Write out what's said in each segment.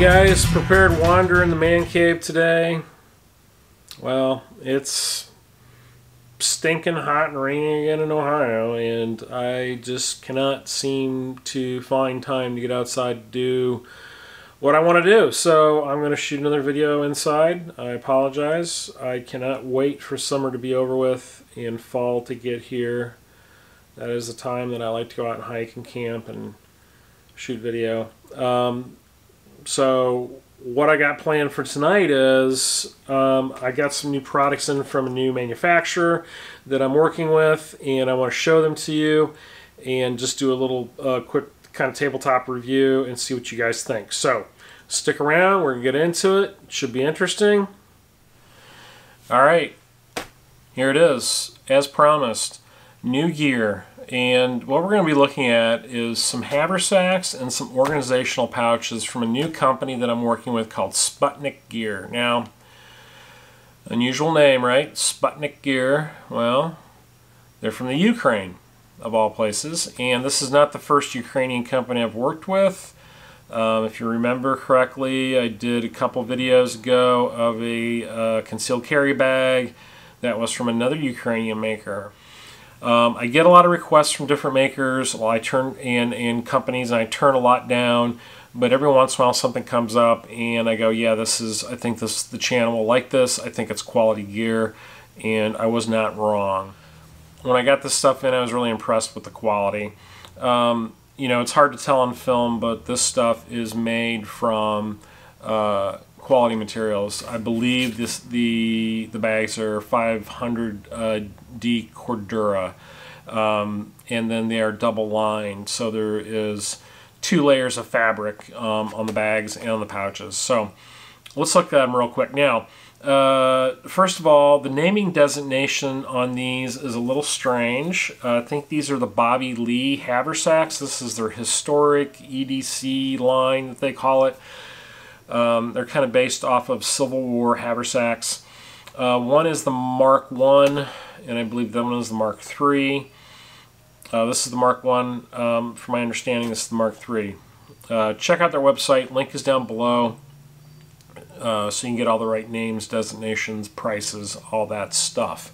Guys, Prepared Wanderer in the man cave today. Well, it's stinking hot and raining again in Ohio, and I just cannot seem to find time to get outside to do what I want to do. So I'm going to shoot another video inside. I apologize. I cannot wait for summer to be over with and fall to get here. That is the time that I like to go out and hike and camp and shoot video. Um, so what I got planned for tonight is um, I got some new products in from a new manufacturer that I'm working with, and I want to show them to you and just do a little uh, quick kind of tabletop review and see what you guys think. So stick around, we're going to get into it. it. Should be interesting. All right, here it is, as promised. New gear, and what we're going to be looking at is some haversacks and some organizational pouches from a new company that I'm working with called Sputnik Gear. Now, unusual name, right? Sputnik Gear. Well, they're from the Ukraine, of all places, and this is not the first Ukrainian company I've worked with. Um, if you remember correctly, I did a couple videos ago of a uh, concealed carry bag that was from another Ukrainian maker. Um, I get a lot of requests from different makers. Well, I turn and and companies, and I turn a lot down. But every once in a while, something comes up, and I go, "Yeah, this is. I think this the channel will like this. I think it's quality gear," and I was not wrong. When I got this stuff in, I was really impressed with the quality. Um, you know, it's hard to tell on film, but this stuff is made from uh, quality materials. I believe this the the bags are 500 uh, D Cordura, um, and then they are double lined. So there is two layers of fabric um, on the bags and on the pouches. So let's look at them real quick now. Uh, first of all, the naming designation on these is a little strange. Uh, I think these are the Bobby Lee haversacks. This is their historic EDC line that they call it. Um, they're kind of based off of Civil War haversacks. Uh, one is the Mark 1, and I believe that one is the Mark 3. Uh, this is the Mark 1. Um, from my understanding, this is the Mark 3. Uh, check out their website. Link is down below. Uh, so you can get all the right names, designations, prices, all that stuff.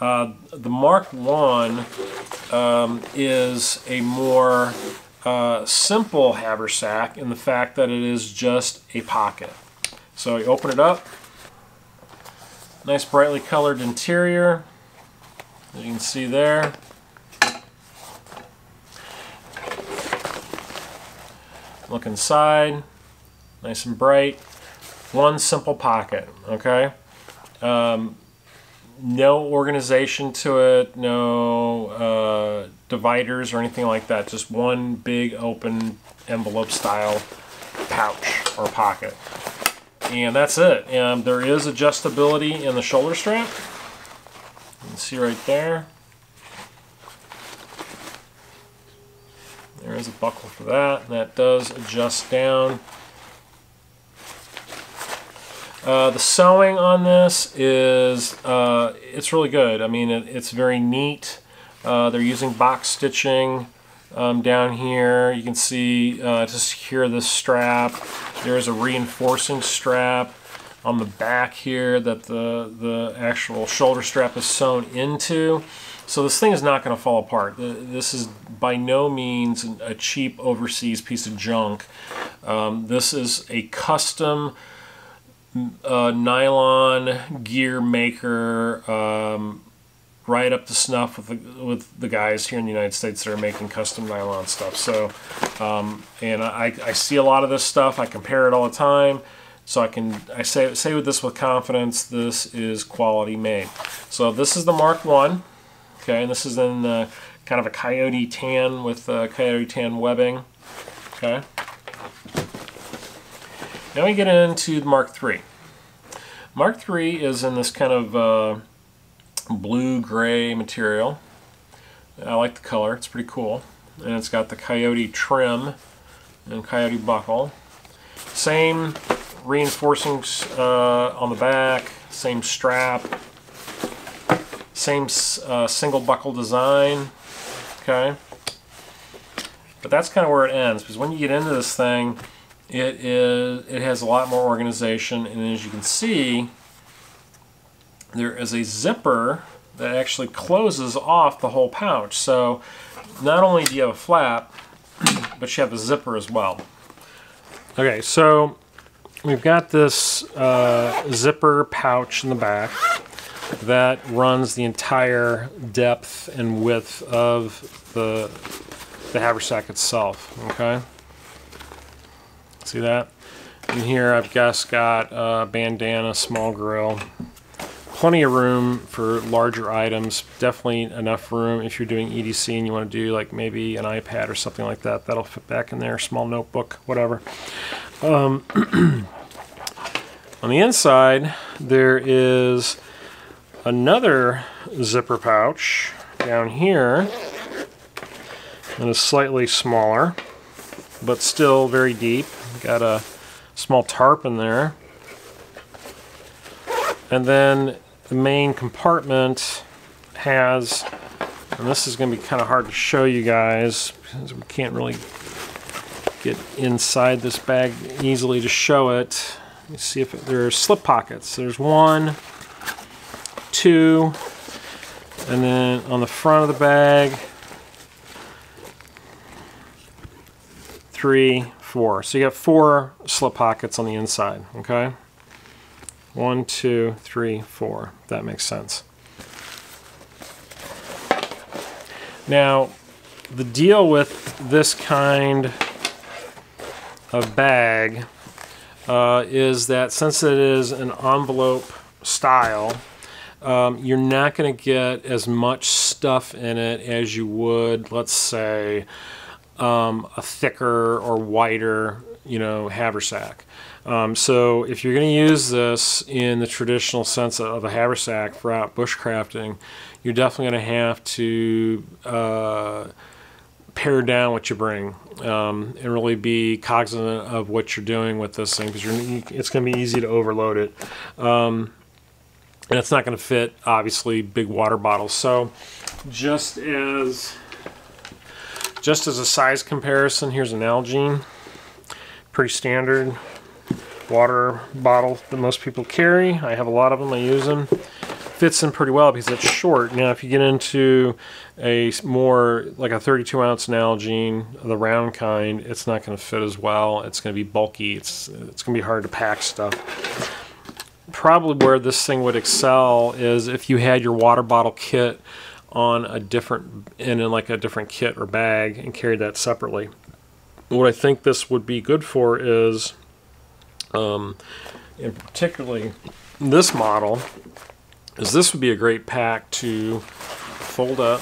Uh, the Mark 1 um, is a more uh, simple haversack in the fact that it is just a pocket. So you open it up, nice brightly colored interior, you can see there. Look inside, nice and bright. One simple pocket, okay? Um, no organization to it, no uh, dividers or anything like that. Just one big open envelope style pouch or pocket. And that's it. And there is adjustability in the shoulder strap. You can see right there. There is a buckle for that. And that does adjust down. Uh, the sewing on this is, uh, it's really good. I mean, it, it's very neat. Uh, they're using box stitching um, down here. You can see uh, to secure this strap, there is a reinforcing strap on the back here that the, the actual shoulder strap is sewn into. So this thing is not going to fall apart. This is by no means a cheap overseas piece of junk. Um, this is a custom uh, nylon gear maker, um, right up to snuff with the, with the guys here in the United States that are making custom nylon stuff. So, um, and I, I see a lot of this stuff. I compare it all the time. So I can I say say with this with confidence, this is quality made. So this is the Mark One, okay, and this is in the, kind of a coyote tan with uh, coyote tan webbing, okay. Now we get into the Mark III. Mark III is in this kind of uh, blue-gray material. I like the color, it's pretty cool. And it's got the coyote trim and coyote buckle. Same reinforcing uh, on the back, same strap, same uh, single buckle design, okay? But that's kind of where it ends, because when you get into this thing, it is it has a lot more organization, and as you can see, there is a zipper that actually closes off the whole pouch. So not only do you have a flap, but you have a zipper as well. Okay, so we've got this uh, zipper pouch in the back that runs the entire depth and width of the, the haversack itself, okay? See that? In here I've just got a bandana, small grill, plenty of room for larger items. Definitely enough room if you're doing EDC and you want to do like maybe an iPad or something like that. That'll fit back in there. Small notebook, whatever. Um, on the inside, there is another zipper pouch down here and is slightly smaller, but still very deep. Got a small tarp in there. And then the main compartment has, and this is going to be kind of hard to show you guys because we can't really get inside this bag easily to show it. Let me see if it, there are slip pockets. There's one, two, and then on the front of the bag, three, four. So you have four slip pockets on the inside, okay? One, two, three, four. That makes sense. Now, the deal with this kind of bag uh, is that since it is an envelope style, um, you're not going to get as much stuff in it as you would, let's say, um, a thicker or wider, you know, haversack. Um, so if you're going to use this in the traditional sense of a haversack for out bushcrafting, you're definitely going to have to uh, pare down what you bring um, and really be cognizant of what you're doing with this thing because it's going to be easy to overload it. Um, and it's not going to fit, obviously, big water bottles. So just as just as a size comparison, here's an Nalgene, pretty standard water bottle that most people carry. I have a lot of them, I use them. Fits in pretty well because it's short. Now, if you get into a more like a 32 ounce Nalgene, the round kind, it's not going to fit as well. It's going to be bulky. It's it's going to be hard to pack stuff. Probably where this thing would excel is if you had your water bottle kit on a different and in like a different kit or bag and carry that separately. What I think this would be good for is um, and particularly this model, is this would be a great pack to fold up,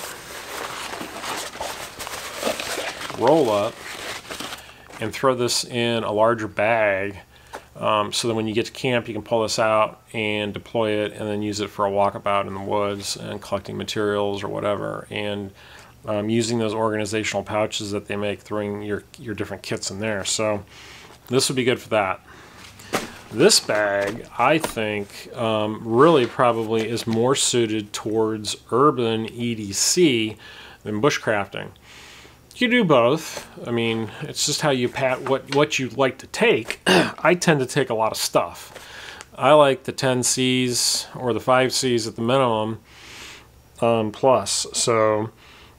roll up, and throw this in a larger bag um, so that when you get to camp you can pull this out and deploy it and then use it for a walkabout in the woods and collecting materials or whatever. And um, using those organizational pouches that they make throwing your, your different kits in there. So this would be good for that. This bag, I think, um, really probably is more suited towards urban EDC than bushcrafting. You do both. I mean, it's just how you pat what what you like to take. I tend to take a lot of stuff. I like the 10 C's or the 5 C's at the minimum um, plus. So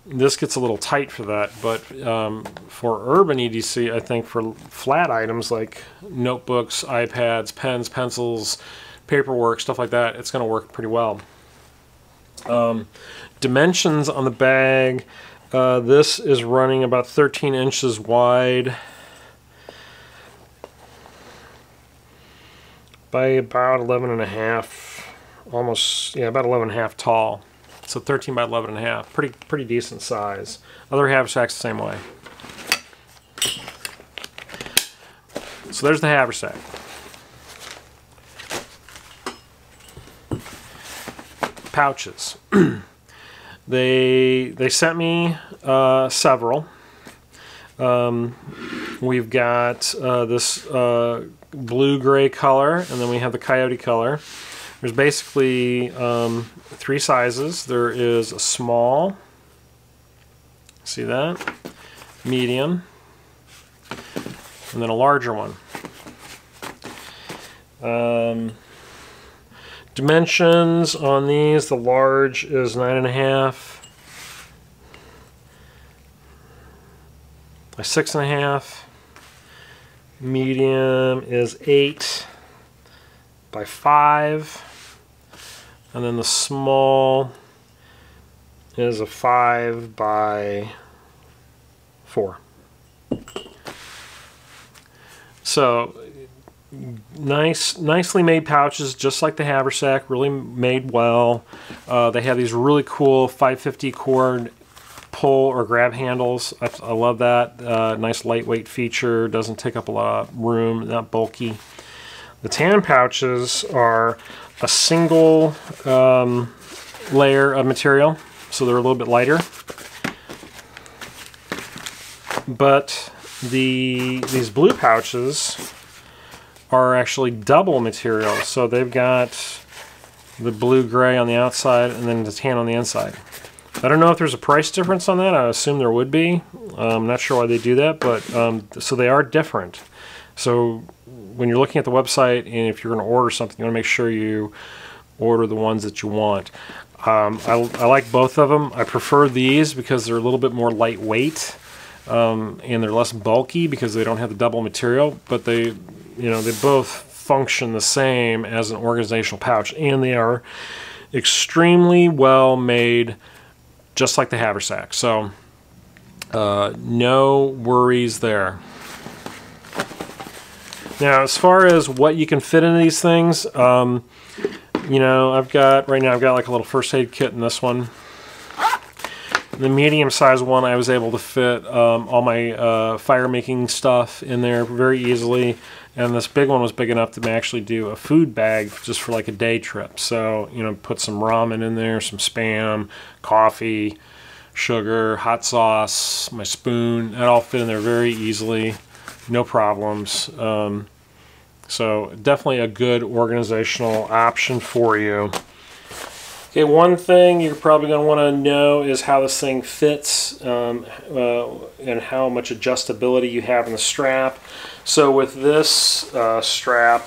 this gets a little tight for that, but um, for urban EDC, I think for flat items like notebooks, iPads, pens, pencils, paperwork, stuff like that, it's going to work pretty well. Um, dimensions on the bag, uh, this is running about 13 inches wide by about 11 and a half, almost, yeah, about 11 and a half tall. So 13 by 11 and a half, pretty pretty decent size. Other haversacks the same way. So there's the haversack. Pouches. they they sent me uh, several. Um, we've got uh, this uh, blue gray color, and then we have the coyote color. There's basically um, three sizes. There is a small, see that, medium, and then a larger one. Um, dimensions on these, the large is nine and a half by six and a half. Medium is eight by five. And then the small is a five by four. So nice, nicely made pouches, just like the Haversack, really made well. Uh, they have these really cool 550 cord pull or grab handles. I, I love that. Uh, nice lightweight feature, doesn't take up a lot of room, not bulky. The tan pouches are a single um, layer of material, so they're a little bit lighter. But the these blue pouches are actually double material. So they've got the blue-gray on the outside and then the tan on the inside. I don't know if there's a price difference on that. I assume there would be. I'm not sure why they do that, but um, so they are different. So when you're looking at the website and if you're going to order something, you want to make sure you order the ones that you want. Um, I, I, like both of them. I prefer these because they're a little bit more lightweight um, and they're less bulky because they don't have the double material. But they, you know, they both function the same as an organizational pouch, and they are extremely well made, just like the haversack. So uh, no worries there. Now, as far as what you can fit into these things, um, you know, I've got, right now I've got like a little first aid kit in this one. The medium sized one, I was able to fit um, all my uh, fire making stuff in there very easily. And this big one was big enough to actually do a food bag just for like a day trip. So, you know, put some ramen in there, some spam, coffee, sugar, hot sauce, my spoon. That all fit in there very easily no problems. Um, so definitely a good organizational option for you. Okay, one thing you're probably going to want to know is how this thing fits um, uh, and how much adjustability you have in the strap. So with this uh, strap,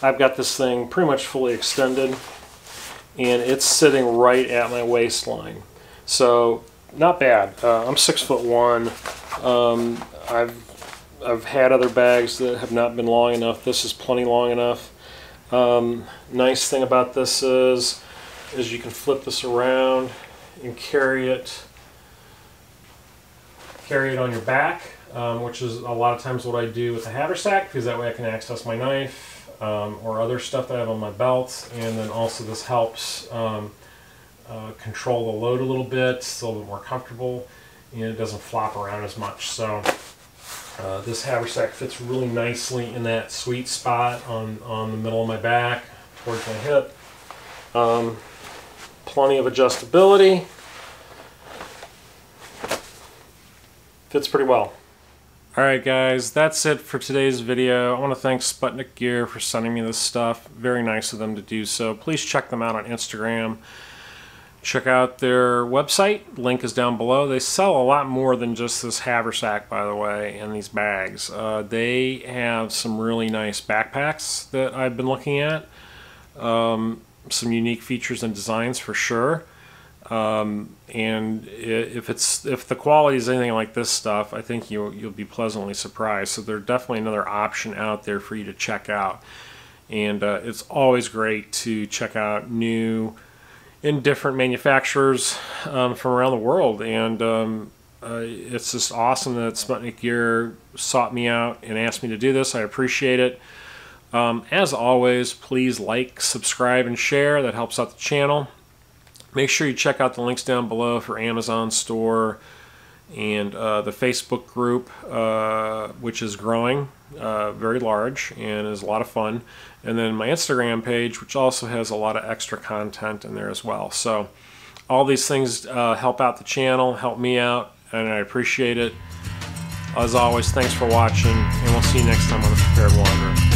I've got this thing pretty much fully extended and it's sitting right at my waistline. So not bad. Uh, I'm six foot one. Um, I've I've had other bags that have not been long enough. This is plenty long enough. Um, nice thing about this is, is you can flip this around and carry it, carry it on your back, um, which is a lot of times what I do with the haversack because that way I can access my knife um, or other stuff that I have on my belt. And then also this helps um, uh, control the load a little bit, it's a little bit more comfortable, and it doesn't flop around as much. So. Uh, this haversack fits really nicely in that sweet spot on, on the middle of my back towards my hip. Plenty of adjustability. Fits pretty well. Alright guys, that's it for today's video. I want to thank Sputnik Gear for sending me this stuff. Very nice of them to do so. Please check them out on Instagram. Check out their website. Link is down below. They sell a lot more than just this haversack, by the way, and these bags. Uh, they have some really nice backpacks that I've been looking at. Um, some unique features and designs for sure. Um, and if it's if the quality is anything like this stuff, I think you'll you'll be pleasantly surprised. So they're definitely another option out there for you to check out. And uh, it's always great to check out new in different manufacturers um, from around the world. And um, uh, it's just awesome that Sputnik Gear sought me out and asked me to do this. I appreciate it. Um, as always, please like, subscribe, and share. That helps out the channel. Make sure you check out the links down below for Amazon store and uh, the Facebook group, uh, which is growing uh, very large and is a lot of fun. And then my Instagram page, which also has a lot of extra content in there as well. So all these things uh, help out the channel, help me out, and I appreciate it. As always, thanks for watching, and we'll see you next time on The Prepared Wanderer.